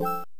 you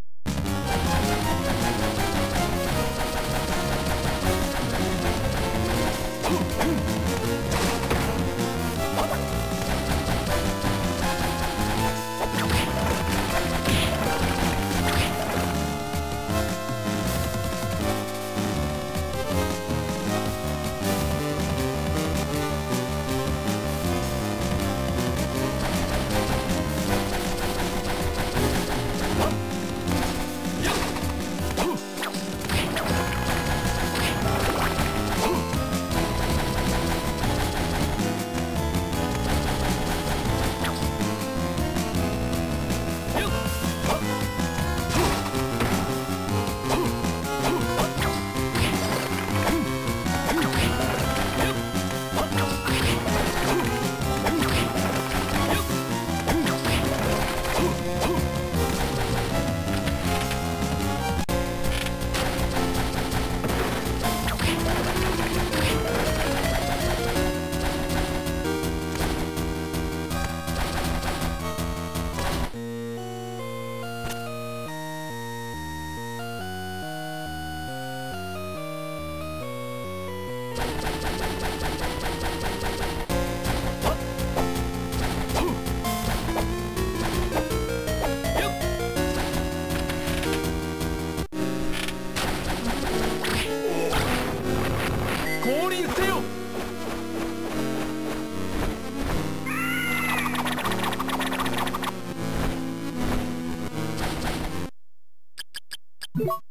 you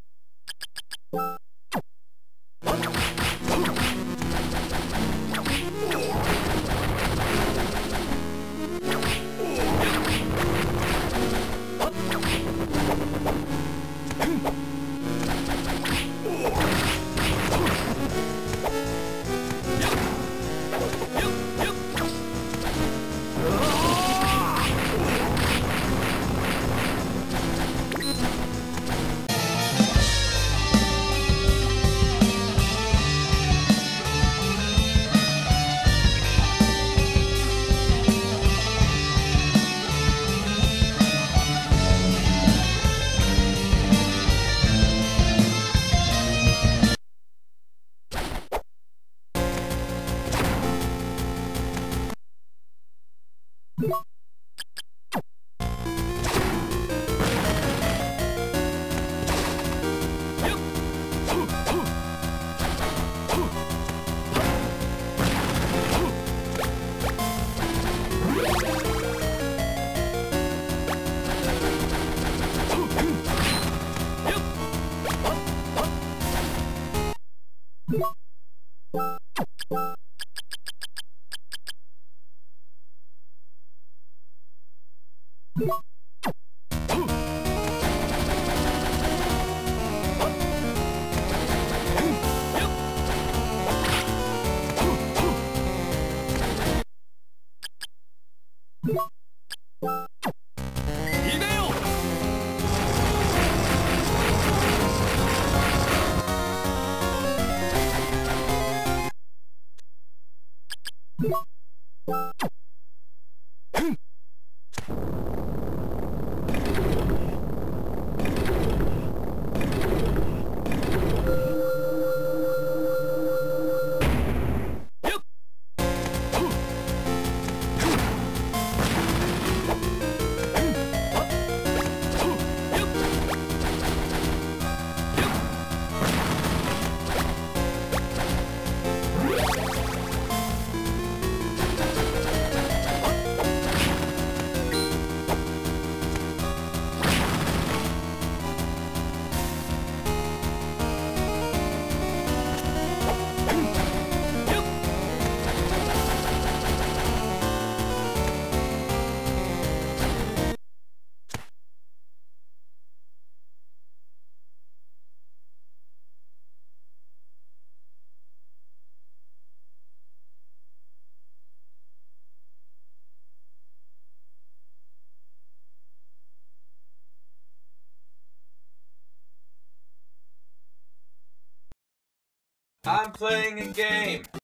I'm playing a game.